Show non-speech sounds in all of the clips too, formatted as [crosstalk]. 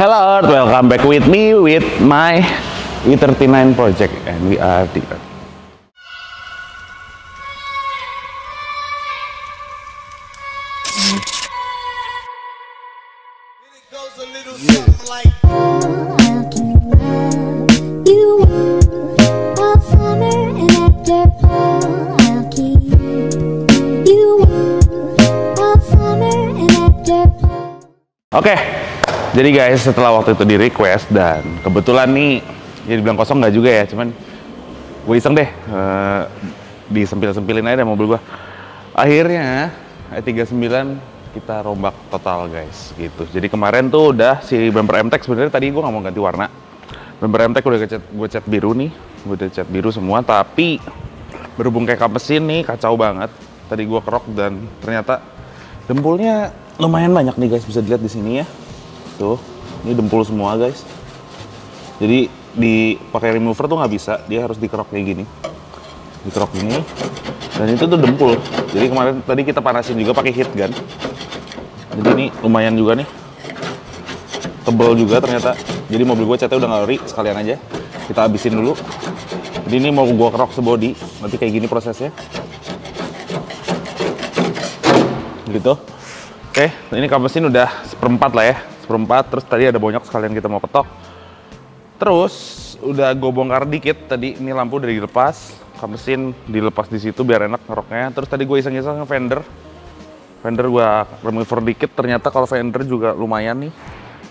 Hello, welcome back with me with my E39 project and we are the It goes a jadi guys setelah waktu itu di request dan kebetulan nih ya dibilang kosong nggak juga ya, cuman gue iseng deh eh, disempil-sempilin aja mobil gue. Akhirnya E39 kita rombak total guys gitu. Jadi kemarin tuh udah si bumper MTEK sebenarnya tadi gue nggak mau ganti warna. Bumper MTEK udah cat, gue cat biru nih, gue udah cat biru semua. Tapi berhubung kayak mesin nih kacau banget. Tadi gue kerok dan ternyata dempulnya lumayan banyak nih guys bisa dilihat di sini ya. Tuh, ini dempul semua guys. Jadi dipakai remover tuh nggak bisa, dia harus dikerok kayak gini. Dikerok gini. Dan itu tuh dempul. Jadi kemarin tadi kita panasin juga pakai heat gun. Jadi ini lumayan juga nih. Tebel juga ternyata. Jadi mobil gue catnya udah nggak ori, sekalian aja. Kita habisin dulu. Jadi ini mau gue kerok sebody, nanti kayak gini prosesnya. Gitu. Oke, ini kap mesin udah seperempat lah ya. Seperempat, terus tadi ada banyak sekalian kita mau ketok. Terus udah gue bongkar dikit tadi ini lampu udah dilepas, kap mesin dilepas di situ biar enak ngeroknya. Terus tadi gue iseng-iseng fender. Fender gue remover dikit, ternyata kalau fender juga lumayan nih.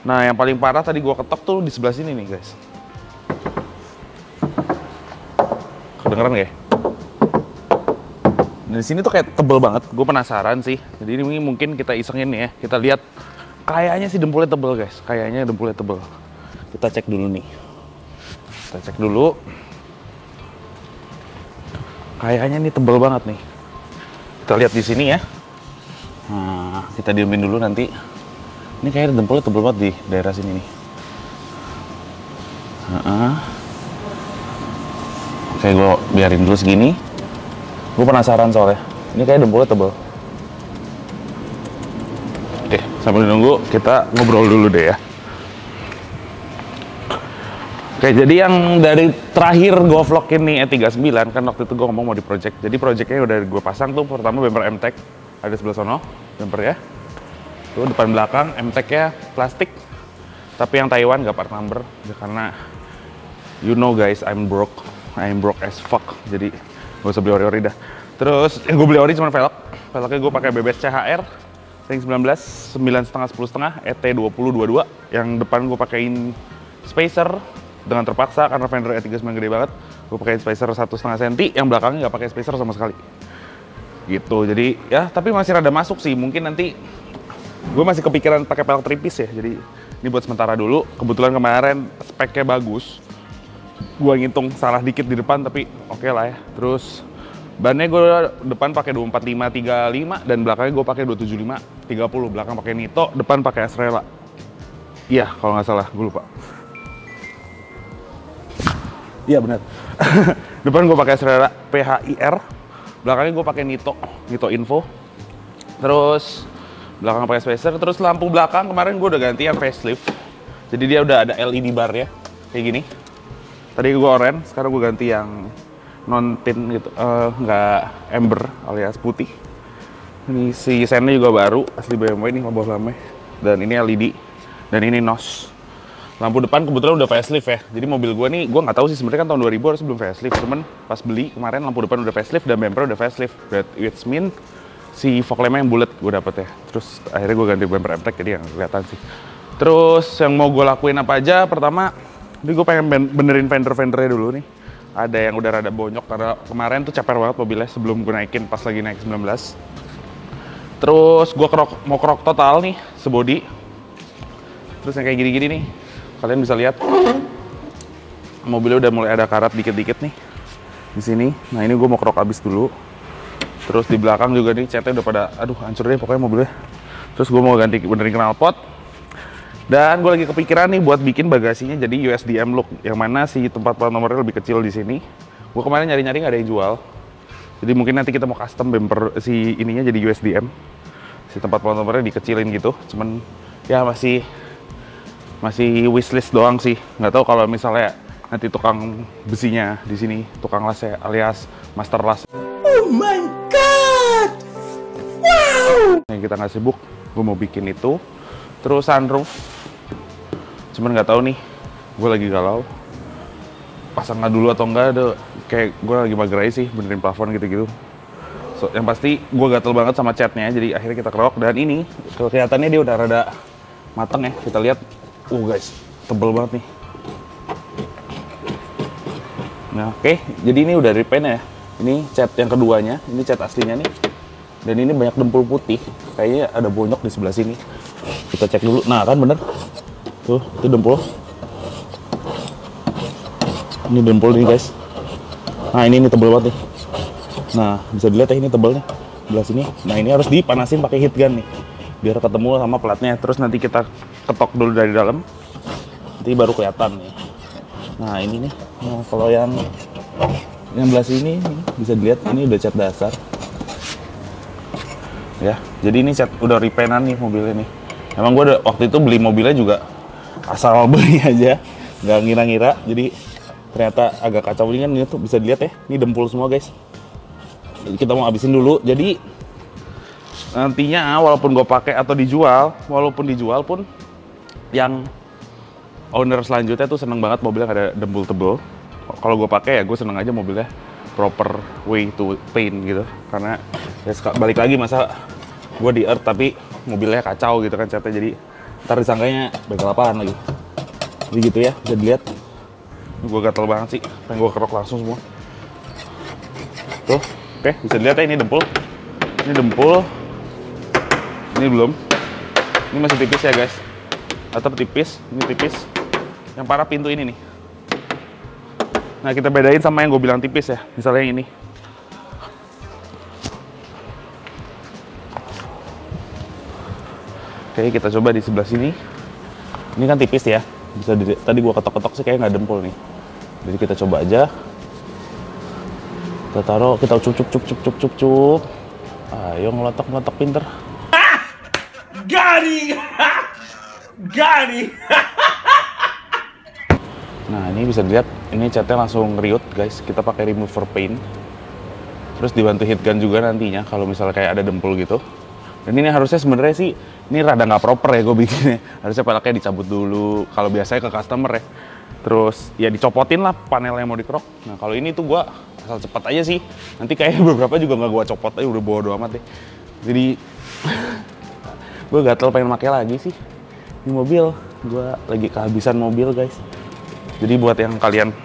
Nah yang paling parah tadi gue ketok tuh di sebelah sini nih guys. Kedengeran gak ya? Dan di sini tuh kayak tebel banget. Gue penasaran sih. Jadi ini mungkin kita isengin ya. Kita lihat kayaknya sih dempulnya tebel guys. Kayaknya dempulnya tebel. Kita cek dulu nih. Kita cek dulu. Kayaknya ini tebel banget nih. Kita lihat di sini ya. Nah, kita diemin dulu nanti. Ini kayaknya dempulnya tebel banget di daerah sini nih. Heeh. Oke, gue biarin dulu segini. Gue penasaran soalnya. Ini kayak dempulnya tebel. Oke, sambil nunggu kita ngobrol dulu deh ya. Oke, jadi yang dari terakhir gue vlog ini E39 kan waktu itu gue ngomong mau di project. Jadi projectnya udah gue pasang tuh pertama bumper MTEK ada sebelah sono bumper ya. Tuh depan belakang MTEK ya plastik. Tapi yang Taiwan gak part number ya, karena you know guys I'm broke. I'm broke as fuck. Jadi gak usah beli ori-ori dah. Terus yang gue beli ori cuma velg. Velgnya gue pakai BBS CHR ring 19 9 setengah 10 setengah ET 20 22 yang depan gue pakein spacer dengan terpaksa karena fender E39 gede banget. Gue pakein spacer satu setengah senti yang belakangnya nggak pakai spacer sama sekali. Gitu jadi ya tapi masih rada masuk sih. Mungkin nanti gue masih kepikiran pakai pelek tripis ya. Jadi ini buat sementara dulu. Kebetulan kemarin speknya bagus. Gue ngitung salah dikit di depan tapi oke lah ya. Terus bannya gue depan pakai 245 35 dan belakangnya gue pakai 275 30 belakang pakai Nito depan pakai Estrella iya kalau nggak salah gue lupa. Iya benar. [laughs] Depan gue pakai Estrella PHIR belakangnya gue pakai Nito Nito Info. Terus belakang pakai spacer terus lampu belakang kemarin gue udah ganti yang facelift. Jadi dia udah ada LED bar ya kayak gini. Tadi gue oranye sekarang gue ganti yang non tint gitu Eh, nggak ember alias putih ini si sennya juga baru asli BMW ini lampu lampu dan ini LED dan ini nos lampu depan kebetulan udah facelift ya. Jadi mobil gue nih gue nggak tahu sih sebenarnya kan tahun 2000 harus belum facelift. Cuman pas beli kemarin lampu depan udah facelift dan bumper udah facelift. That which mean si fog lampnya yang bulat gue dapet ya. Terus akhirnya gue ganti bumper MTEK jadi yang kelihatan sih. Terus yang mau gue lakuin apa aja? Pertama ini gue pengen ben- benerin fender-fendernya dulu nih. Ada yang udah rada bonyok karena kemarin tuh caper banget mobilnya sebelum gue naikin pas lagi naik 19 terus gue kerok, mau kerok total nih sebody. Terus yang kayak gini-gini nih kalian bisa lihat. Mobilnya udah mulai ada karat dikit-dikit nih di sini. Nah ini gue mau kerok abis dulu. Terus di belakang juga nih catnya udah pada aduh hancur deh pokoknya mobilnya. Terus gue mau ganti benerin knalpot. Dan gue lagi kepikiran nih buat bikin bagasinya jadi USDM look yang mana si tempat plat nomornya lebih kecil di sini. Gue kemarin nyari-nyari nggak ada yang jual jadi mungkin nanti kita mau custom bumper si ininya jadi USDM si tempat plat nomornya dikecilin gitu. Cuman ya masih masih wishlist doang sih. Nggak tahu kalau misalnya nanti tukang besinya di sini tukang lasnya alias master las. Oh my god! Wow! Yang kita nggak sibuk gue mau bikin itu. Terus sunroof. Cuman nggak tahu nih gue lagi galau pasang dulu atau enggak ada kayak gue lagi mager aja sih benerin plafon gitu-gitu. So, yang pasti gue gatel banget sama catnya jadi akhirnya kita kerok dan ini kelihatannya dia udah rada mateng ya kita lihat. Uh guys tebel banget nih. Nah oke jadi ini udah repaint ya. Ini cat yang keduanya ini cat aslinya nih. Dan ini banyak dempul putih kayaknya ada bonyok di sebelah sini. Kita cek dulu. Nah kan bener. Tuh itu dempul ini dempul nih guys. Nah ini ini tebel banget nih. Nah bisa dilihat ya ini tebelnya. Sebelah sini. Nah ini harus dipanasin pakai heat gun nih biar ketemu sama platnya. Terus nanti kita ketok dulu dari dalam. Nanti baru kelihatan nih. Nah ini nih. Nah, kalau yang yang belah sini bisa dilihat ini udah cat dasar. Ya jadi ini cat udah repainan nih mobilnya nih. Emang gue waktu itu beli mobilnya juga asal [laughs] beli aja. Nggak ngira-ngira. Jadi ternyata agak kacau ini kan ini tuh bisa dilihat ya. Ini dempul semua guys. Jadi kita mau habisin dulu. Jadi nantinya walaupun gue pakai atau dijual walaupun dijual pun yang owner selanjutnya tuh seneng banget mobilnya ada dempul tebel. Kalau gue pakai ya gue seneng aja mobilnya proper way to paint gitu. Karena ya balik lagi masa gue di earth tapi mobilnya kacau gitu kan catnya. Jadi ntar disangkanya bengkel apaan lagi. Jadi gitu ya bisa dilihat gue gatel banget sih. Pengen gue kerok langsung semua. Tuh oke bisa dilihat ya ini dempul. Ini dempul. Ini belum. Ini masih tipis ya guys. Atap tipis ini tipis. Yang parah pintu ini nih. Nah kita bedain sama yang gue bilang tipis ya. Misalnya yang ini. Oke kita coba di sebelah sini. Ini kan tipis ya bisa di, tadi gua ketok-ketok sih kayak nggak dempul nih jadi kita coba aja kita taruh kita cup cup cup cup cup cup cup ayo ngelotok ngelotok pinter Nah ini bisa dilihat ini catnya langsung riut guys. Kita pakai remover paint. Terus dibantu heat gun juga nantinya kalau misalnya kayak ada dempul gitu. Dan ini harusnya sebenarnya sih ini rada nggak proper ya gue bikinnya. Harusnya peleknya dicabut dulu. Kalau biasanya ke customer ya. Terus ya dicopotin lah panel yang mau dikerok. Nah kalau ini tuh gue asal cepat aja sih. Nanti kayak [laughs] beberapa juga nggak gue copot aja udah bodo amat deh. Jadi [laughs] gue gatel pengen pakai lagi sih. Ini mobil gue lagi kehabisan mobil guys. Jadi buat yang kalian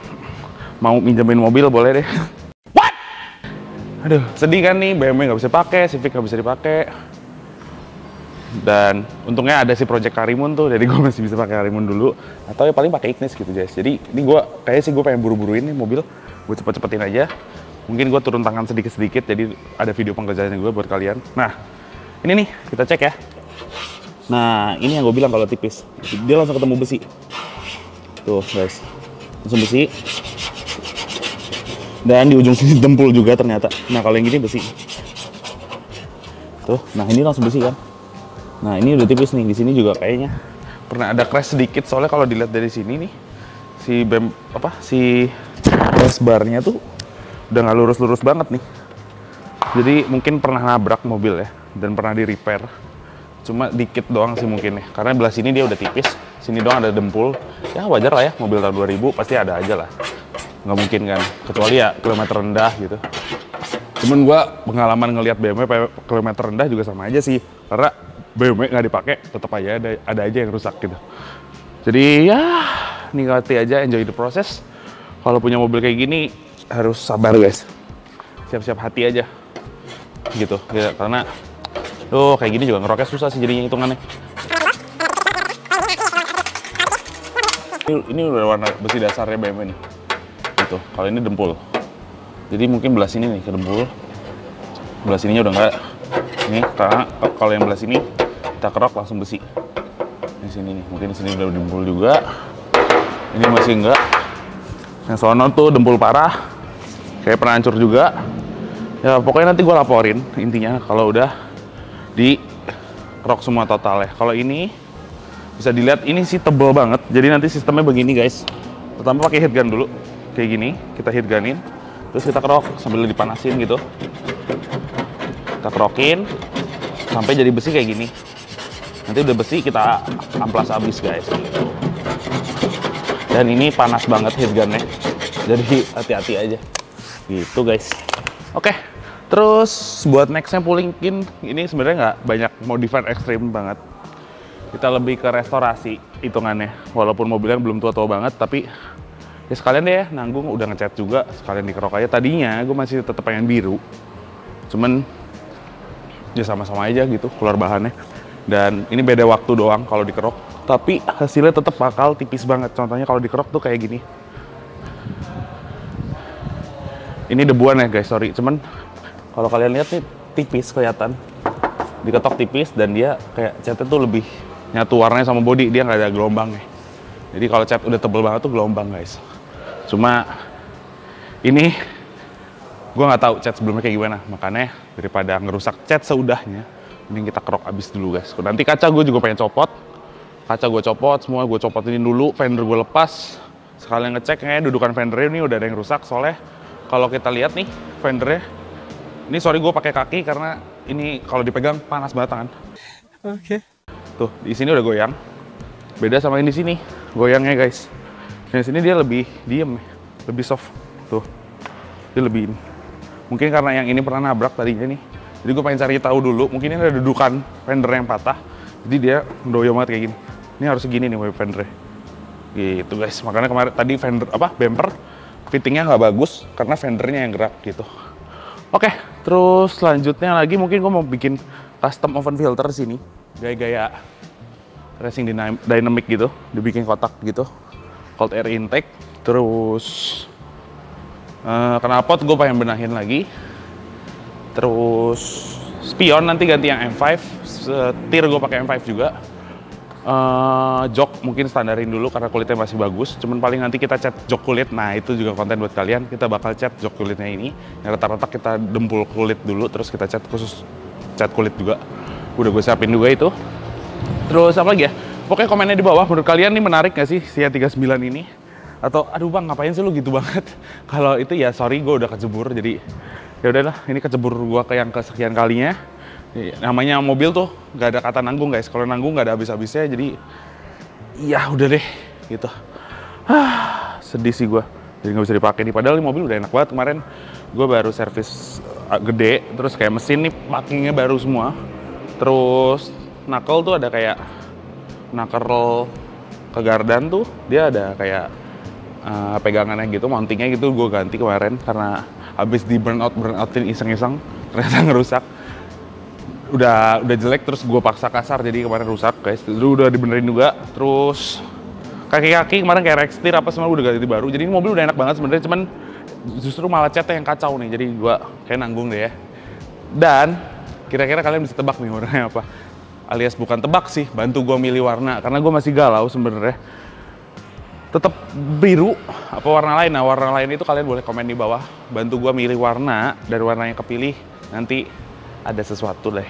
mau minjemin mobil boleh deh. [laughs] What? Aduh, sedih kan nih BMW nggak bisa pakai, Civic nggak bisa dipakai. Dan untungnya ada si Project Karimun tuh, jadi [laughs] gue masih bisa pakai Karimun dulu. Atau ya paling pakai Ignis gitu guys. Jadi ini gue kayaknya sih gue pengen buru-buruin nih mobil, gue cepet-cepetin aja. Mungkin gue turun tangan sedikit-sedikit, jadi ada video pengerjaannya gue buat kalian. Nah, ini nih kita cek ya. Nah, ini yang gue bilang kalau tipis, dia langsung ketemu besi. Tuh guys, langsung besi. Dan di ujung sini [laughs] dempul juga ternyata. Nah kalau yang gini besi. Tuh, nah ini langsung besi kan. Nah ini udah tipis nih. Di sini juga kayaknya pernah ada crash sedikit. Soalnya kalau dilihat dari sini nih, si bem apa si crash barnya tuh udah nggak lurus-lurus banget nih. Jadi mungkin pernah nabrak mobil ya dan pernah di repair. Cuma dikit doang sih mungkin ya. Karena belah sini dia udah tipis, sini doang ada dempul. Ya wajar lah ya, mobil tahun 2000 pasti ada aja lah. Nggak mungkin kan, kecuali ya kilometer rendah gitu. Cuman gua pengalaman ngelihat BMW kilometer rendah juga sama aja sih. Karena BMW nggak dipakai, tetap aja ada, ada aja yang rusak gitu. Jadi ya nikmati aja, enjoy the process. Kalau punya mobil kayak gini harus sabar guys. Siap-siap hati aja gitu ya, karena Tuh, kayak gini juga ngeroknya susah sih jadinya hitungannya. Ini, ini udah warna besi dasarnya BMW nih. Gitu. Kalau ini dempul. Jadi mungkin belah sini nih ke dempul. Belah sininya udah enggak. Ini karena kalau yang belah sini kita kerok langsung besi. Di sini nih, mungkin di sini udah dempul juga. Ini masih enggak. Yang sono tuh dempul parah. Kayak pernah hancur juga. Ya pokoknya nanti gue laporin intinya kalau udah di rock semua total ya. Kalau ini bisa dilihat ini sih tebel banget jadi nanti sistemnya begini guys pertama pakai heat gun dulu kayak gini kita heat gunin terus kita kerok sambil dipanasin gitu kita kerokin sampai jadi besi kayak gini nanti udah besi kita amplas habis guys. Dan ini panas banget heat gunnya jadi hati-hati aja. Gitu guys. Oke terus buat nextnya pulingkin ini sebenarnya nggak banyak modifan ekstrim banget. Kita lebih ke restorasi hitungannya. Walaupun mobilnya belum tua-tua banget tapi ya sekalian deh nanggung udah ngecat juga sekalian dikerok aja. Tadinya gue masih tetap pengen biru. Cuman ya sama-sama aja gitu keluar bahannya dan ini beda waktu doang kalau dikerok. Tapi hasilnya tetap bakal tipis banget. Contohnya kalau dikerok tuh kayak gini. Ini debuan ya guys. Sorry. Cuman kalau kalian lihat nih tipis kelihatan. Diketok tipis dan dia kayak catnya tuh lebih nyatu warnanya sama body. Dia nggak ada gelombangnya jadi kalau cat udah tebel banget tuh gelombang guys. Cuma ini gue nggak tahu cat sebelumnya kayak gimana. Makanya daripada ngerusak cat seudahnya mending kita kerok abis dulu guys nanti kaca gue juga pengen copot kaca gue copot semua gue copotin dulu fender gue lepas sekalian ngecek kayaknya dudukan fendernya ini udah ada yang rusak soalnya kalau kita lihat nih fendernya ini sorry gue pakai kaki karena ini kalau dipegang panas banget tangan Oke. Tuh, di sini udah goyang. Beda sama yang di sini, goyangnya guys. Yang di sini dia lebih diem, lebih soft. Tuh, dia lebih ini. Mungkin karena yang ini pernah nabrak tadinya nih. Jadi gue pengen cari tahu dulu, mungkin ini ada dudukan fender yang patah. Jadi dia doyong banget kayak gini. Ini harus segini nih wave fendernya. Gitu guys, makanya kemarin tadi fender apa bumper fittingnya nggak bagus karena fendernya yang gerak gitu. Oke, terus selanjutnya lagi mungkin gue mau bikin custom oven filter sini, gaya-gaya racing dynam- dynamic gitu, dibikin kotak gitu, cold air intake, terus eh, knalpot gue pengen benahin lagi, terus spion nanti ganti yang M5, setir gue pakai M5 juga, Eh, jok mungkin standarin dulu karena kulitnya masih bagus. Cuman paling nanti kita cat jok kulit. Nah itu juga konten buat kalian. Kita bakal cat jok kulitnya ini. Yang rata-rata kita dempul kulit dulu, terus kita cat khusus cat kulit juga. Udah gue siapin juga itu. Terus apa lagi ya? Pokoknya komennya di bawah. Menurut kalian nih menarik gak sih Sia 39 ini? Atau aduh bang ngapain sih lu gitu banget? [laughs] Kalau itu ya sorry gue udah kecebur. Jadi ya udahlah ini kecebur gue ke yang kesekian kalinya. Iya, namanya mobil tuh nggak ada kata nanggung guys. Kalau nanggung nggak ada habis-habisnya. Jadi ya udah deh gitu. Ah, sedih sih gue. Jadi nggak bisa dipakai nih. Padahal ini mobil udah enak banget kemarin. Gue baru servis uh, gede. Terus kayak mesin nih packingnya baru semua. Terus knuckle tuh ada kayak knuckle ke gardan tuh dia ada kayak uh, pegangannya gitu, mountingnya gitu gue ganti kemarin karena habis di burnout burnoutin iseng-iseng [laughs] ternyata ngerusak. Udah udah jelek terus gue paksa kasar jadi kemarin rusak guys. Dulu udah dibenerin juga terus kaki-kaki kemarin kayak Rextir apa semua udah ganti baru. Jadi ini mobil udah enak banget sebenarnya cuman justru malah catnya yang kacau nih jadi gue kayak nanggung deh ya. Dan kira-kira kalian bisa tebak nih warnanya apa. Alias bukan tebak sih bantu gue milih warna karena gue masih galau sebenarnya tetap biru apa warna lain? Nah warna lain itu kalian boleh komen di bawah. Bantu gue milih warna dari warna yang kepilih. Nanti ada sesuatu deh.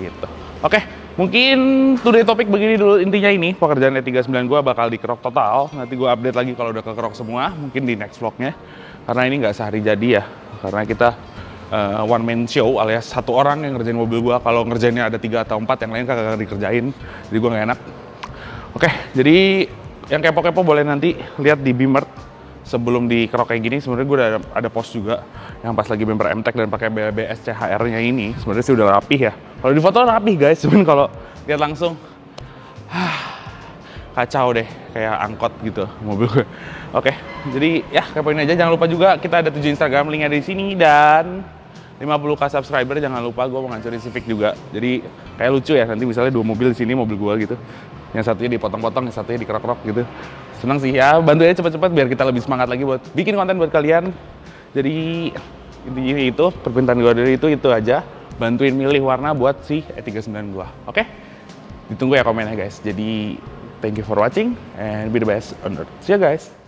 Gitu. Oke mungkin today topik begini dulu intinya ini. Pekerjaan E39 gue bakal dikerok total. Nanti gue update lagi kalau udah kekerok semua mungkin di next vlognya. Karena ini nggak sehari jadi ya. Karena kita uh, one man show alias satu orang yang ngerjain mobil gue kalau ngerjainnya ada tiga atau empat yang lain kagak dikerjain. Jadi gue nggak enak. Oke jadi yang kepo-kepo boleh nanti lihat di Bimert. Sebelum dikerok kayak gini sebenarnya gue udah ada, ada post juga yang pas lagi bumper MTEK dan pakai BBS CHR-nya ini. Sebenarnya sih udah rapih ya. Kalau di foto rapih guys. [laughs] Cuman kalau lihat langsung kacau deh. Kayak angkot gitu mobil gue oke jadi ya kepoin aja. Jangan lupa juga kita ada tujuh Instagram linknya di sini. Dan 50k subscriber jangan lupa gue mau ngancurin Civic juga. Jadi kayak lucu ya nanti misalnya dua mobil di sini mobil gue gitu. Yang satunya dipotong-potong yang satunya dikerok-kerok gitu. Senang sih ya bantu aja cepet-cepet biar kita lebih semangat lagi buat bikin konten buat kalian. Jadi intinya itu permintaan gue dari itu itu aja. Bantuin milih warna buat si E39 gua oke? Ditunggu ya komennya guys. Jadi thank you for watching and be the best on earth. See you guys